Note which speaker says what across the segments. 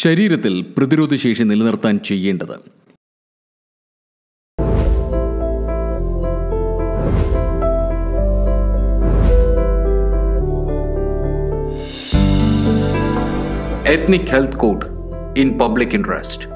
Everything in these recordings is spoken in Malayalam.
Speaker 1: ശരീരത്തിൽ പ്രതിരോധശേഷി നിലനിർത്താൻ ചെയ്യേണ്ടത്. Ethnic health code in public interest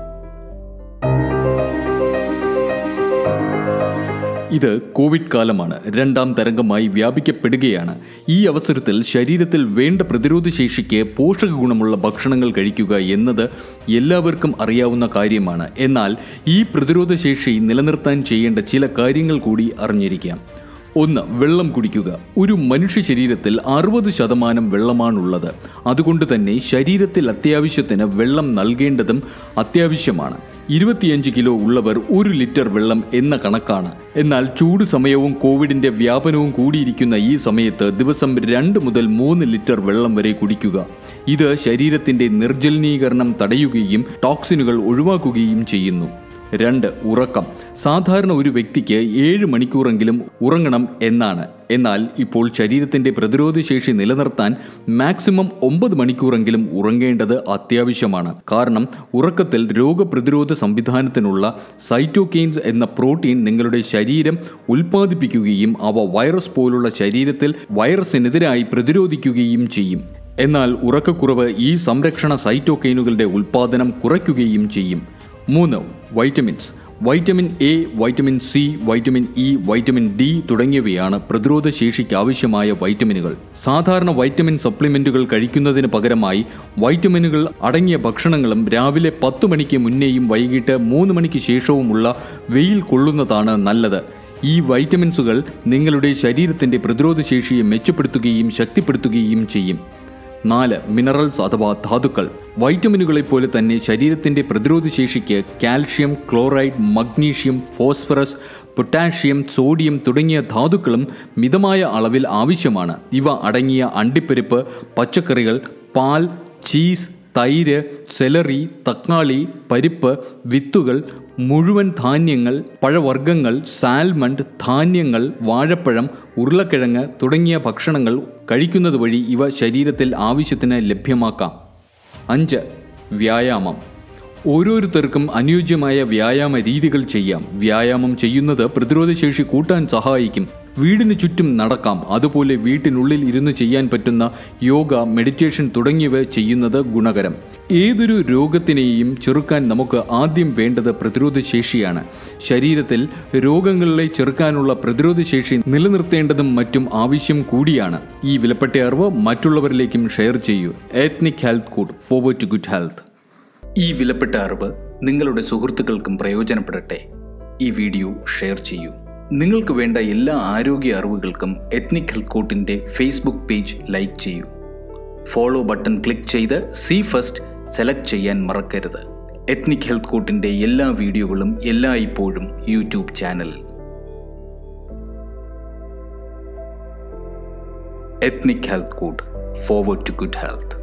Speaker 1: ഇത് കോവിഡ് കാലമാണ് രണ്ടാം തരംഗമായി വ്യാപിക്കപ്പെടുകയാണ്. ഈ അവസരത്തിൽ ശരീരത്തിൽ വേണ്ട പ്രതിരോധ ശേഷിക്ക് പോഷക ഗുണമുള്ള ഭക്ഷണങ്ങൾ കഴിക്കുക എന്നത് എല്ലാവർക്കും അറിയാവുന്ന കാര്യമാണ്. എന്നാൽ ഈ പ്രതിരോധ ശേഷി നിലനിർത്താൻ ചെയ്യേണ്ട ചില കാര്യങ്ങൾ കൂടി അറിഞ്ഞിരിക്കാം. ഒന്ന് വെള്ളം കുടിക്കുക. ഒരു മനുഷ്യ ശരീരത്തിൽ അറുപത് ശതമാനം വെള്ളമാണുള്ളത്. അതുകൊണ്ട് തന്നെ ശരീരത്തിൽ അത്യാവശ്യത്തിന് വെള്ളം നൽകേണ്ടതും അത്യാവശ്യമാണ്. ഇരുപത്തിയഞ്ച് കിലോ ഉള്ളവർ ഒരു ലിറ്റർ വെള്ളം എന്ന കണക്കാണ്. എന്നാൽ ചൂട് സമയവും കോവിഡിന്റെ വ്യാപനവും കൂടിയിരിക്കുന്ന ഈ സമയത്ത് ദിവസം രണ്ട് മുതൽ മൂന്ന് ലിറ്റർ വെള്ളം വരെ കുടിക്കുക. ഇത് ശരീരത്തിന്റെ നിർജലീകരണം തടയുകയും ടോക്സിനുകൾ ഒഴിവാക്കുകയും ചെയ്യുന്നു. രണ്ട് ഉറക്കം. സാധാരണ ഒരു വ്യക്തിക്ക് ഏഴ് മണിക്കൂറെങ്കിലും ഉറങ്ങണം എന്നാണ്. എന്നാൽ ഇപ്പോൾ ശരീരത്തിന്റെ പ്രതിരോധശേഷി നിലനിർത്താൻ മാക്സിമം ഒമ്പത് മണിക്കൂറെങ്കിലും ഉറങ്ങേണ്ടത് അത്യാവശ്യമാണ്. കാരണം ഉറക്കത്തിൽ രോഗപ്രതിരോധ സംവിധാനത്തിനുള്ള സൈറ്റോകെയിൻസ് എന്ന പ്രോട്ടീൻ നിങ്ങളുടെ ശരീരം ഉൽപ്പാദിപ്പിക്കുകയും അവ വൈറസ് പോലുള്ള ശരീരത്തിൽ വൈറസിനെതിരായി പ്രതിരോധിക്കുകയും ചെയ്യും. എന്നാൽ ഉറക്കക്കുറവ് ഈ സംരക്ഷണ സൈറ്റോകെയിനുകളുടെ ഉൽപ്പാദനം കുറയ്ക്കുകയും ചെയ്യും. മൂന്ന് vitamins vitamin A vitamin C vitamin E vitamin D തുടങ്ങിയവയാണ് പ്രതിരോധ ശേഷിക്ക് ആവശ്യമായ വൈറ്റമിനുകൾ സാധാരണ വൈറ്റമിൻ സപ്ലിമെന്റുകൾ കഴിക്കുന്നതിന് പകരമായി വൈറ്റമിനുകൾ അടങ്ങിയ ഭക്ഷണങ്ങളും രാവിലെ പത്ത് മണിക്ക് മുന്നേയും വൈകിട്ട് മൂന്ന് മണിക്ക് ശേഷവുമുള്ള വെയിൽ കൊള്ളുന്നതാണ് നല്ലത്. ഈ വൈറ്റമിൻസുകൾ നിങ്ങളുടെ ശരീരത്തിന്റെ പ്രതിരോധ ശേഷിയെ മെച്ചപ്പെടുത്തുകയും ശക്തിപ്പെടുത്തുകയും ചെയ്യും. നാല് മിനറൽസ് അഥവാ ധാതുക്കൾ. വൈറ്റമിനുകളെ പോലെ തന്നെ ശരീരത്തിന്റെ പ്രതിരോധ ശേഷിക്ക് calcium chloride magnesium phosphorus potassium sodium തുടങ്ങിയ ധാതുക്കളും മിതമായ അളവിൽ ആവശ്യമാണ്. ഇവ അടങ്ങിയ അണ്ടിപ്പരിപ്പ് പച്ചക്കറികൾ പാൽ ചീസ് തൈര് സെലറി തക്കാളി പരിപ്പ് വിത്തുകൾ മുഴുവൻ ധാന്യങ്ങൾ പഴവർഗങ്ങൾ സാൽമണ്ട് ധാന്യങ്ങൾ വാഴപ്പഴം ഉരുളക്കിഴങ്ങ് തുടങ്ങിയ ഭക്ഷണങ്ങൾ കഴിക്കുന്നത് വഴി ഇവ ശരീരത്തിൽ ആവശ്യത്തിന് ലഭ്യമാക്കാം. അഞ്ച് വ്യായാമം. ഓരോരുത്തർക്കും അനുയോജ്യമായ വ്യായാമ രീതികൾ ചെയ്യാം. വ്യായാമം ചെയ്യുന്നത് പ്രതിരോധശേഷി കൂട്ടാൻ സഹായിക്കും. വീടിന് ചുറ്റും നടക്കാം. അതുപോലെ വീട്ടിനുള്ളിൽ ഇരുന്ന് ചെയ്യാൻ പറ്റുന്ന യോഗ മെഡിറ്റേഷൻ തുടങ്ങിയവ ചെയ്യുന്നത് ഗുണകരം. ഏതൊരു രോഗത്തിനെയും ചെറുക്കാൻ നമുക്ക് ആദ്യം വേണ്ടത് പ്രതിരോധശേഷിയാണ്. ശരീരത്തിൽ രോഗങ്ങളെ ചെറുക്കാനുള്ള പ്രതിരോധശേഷി നിലനിർത്തേണ്ടതും മറ്റും ആവശ്യം കൂടിയാണ്. ഈ വിലപ്പെട്ട അറിവ് മറ്റുള്ളവരിലേക്കും ഷെയർ ചെയ്യൂ. Ethnic health code forward to good health ഈ വിലപ്പെട്ട അറിവ് നിങ്ങളുടെ സുഹൃത്തുക്കൾക്കും പ്രയോജനപ്പെടട്ടെ. ഈ വീഡിയോ ഷെയർ ചെയ്യൂ. നിങ്ങൾക്ക് വേണ്ട എല്ലാ ആരോഗ്യ അറിവുകൾക്കും എത്നിക് ഹെൽത്ത് കോട്ടിന്റെ ഫേസ്ബുക്ക് പേജ് ലൈക്ക് ചെയ്യൂ. ഫോളോ ബട്ടൺ ക്ലിക്ക് ചെയ്ത് സി ഫസ്റ്റ് സെലക്ട് ചെയ്യാൻ മറക്കരുത്. എത്നിക് ഹെൽത്ത് കോട്ടിന്റെ എല്ലാ വീഡിയോകളും എല്ലാ ഇപ്പോഴും യൂട്യൂബ് ചാനലിൽ ethnic health code forward to good health